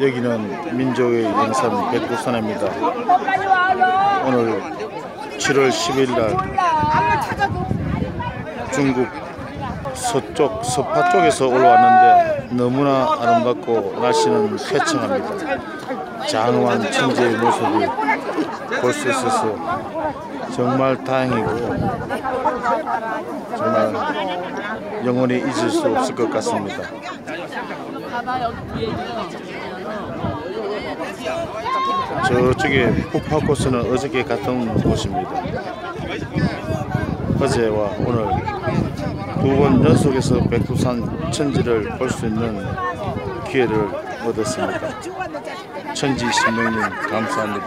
여기는 민족의 영산 백두산입니다. 오늘 7월 10일 날 중국 서쪽 서파 쪽에서 올라왔는데 너무나 아름답고 날씨는 쾌청합니다. 장엄한 천지의 모습을 볼수 있어서 정말 다행이고 정말 영원히 잊을 수 없을 것 같습니다. 저쪽에 푸파코스는 어저께 갔던 곳입니다. 어제와 오늘 두 번 연속해서 백두산 천지를 볼 수 있는 기회를 얻었습니다. 천지 신명님 감사합니다.